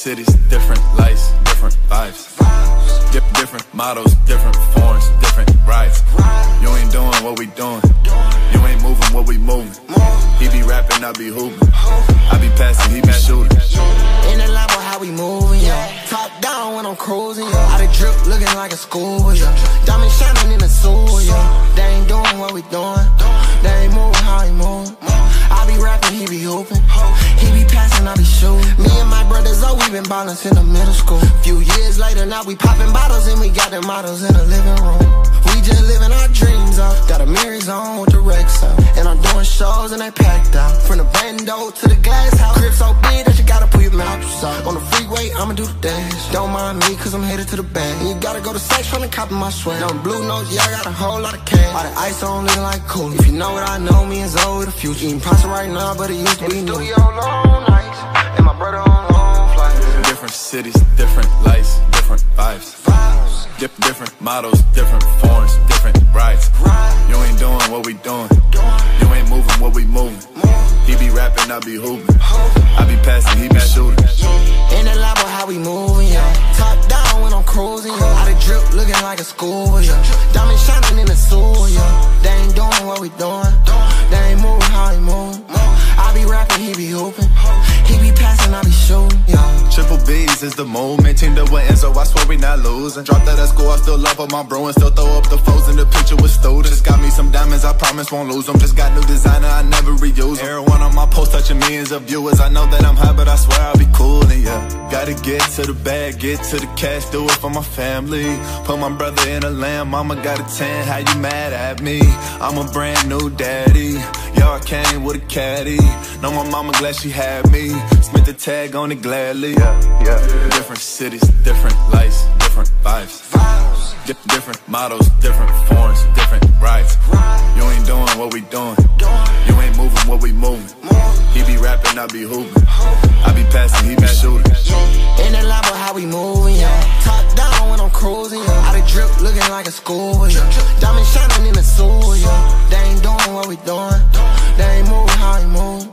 cities, different lights, different vibes. Dip, different models, different forms, different rides. You ain't doing what we doing. You ain't moving what we moving. He be rapping, I be hooping. I be passing, he be shooting. In the Lambo, how we moving, yeah. Top down when I'm cruising, yeah. Out of drip, looking like a school, yeah. Diamond shining in the sewer, yeah. They ain't doing what we doing. They ain't moving been ballin' since the middle school. Few years later, now we popping bottles and we got the models in the living room. We just living our dreams out. Got a mirrors on with the Rex out. And I'm doing shows and they packed out. From the bando to the glass house. Crib so big that you gotta pull your mouth out. On the freeway, I'ma do the dash. Don't mind me, cause I'm headed to the bank. And you gotta go to sex from the cop of my sweat. No blue notes, yeah, I got a whole lot of cash. All the ice on looking like cool. If you know what I know, me and Zoe the future. Eating pasta right now, but it used to be new. Studio long nights, and my brother on cities, different lights, different vibes. Different models, different forms, different rides. You ain't doing what we doing. You ain't moving what we moving. He be rapping, I be hooping. I be passing, he be shooting. In the Lambo, how we moving, yeah. Top down when I'm cruising, yeah. Out of drip, looking like a school, yeah. Diamond shining in the sewer, yeah. They ain't doing what we doing. B's is the movement. Teamed up with Enzo, I swear we not losing. Dropped out of school, I still love up my bro and still throw up the foes in the picture with students. Just got me some diamonds, I promise won't lose them. Just got new designer, I never reuse them. Everyone on my post touching millions of viewers. I know that I'm high, but I swear I'll get to the bag, get to the cash, do it for my family. Put my brother in a lamb, mama got a 10, how you mad at me? I'm a brand new daddy. y'all came with a caddy. Know my mama glad she had me. Spent the tag on it gladly. Yeah, yeah. Different cities, different lights, different vibes. Dip, different models, different forms, different rides. You ain't doing what we doing. You ain't moving what we moving. He be rapping, I be hooping. I be passing, he be shooting. Diamond shining in the sewer, yeah. They ain't doing what we doing. They ain't moving how he move.